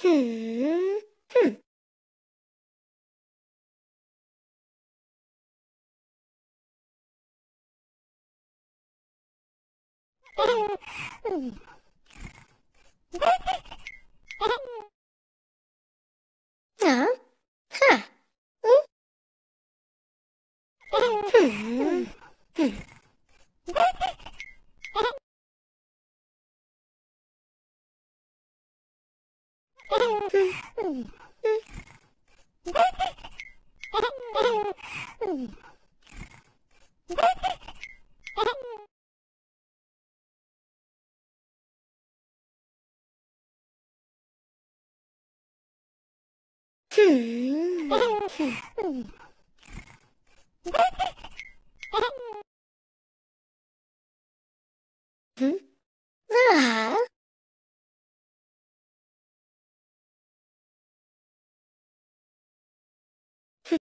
흠, 아? 흠?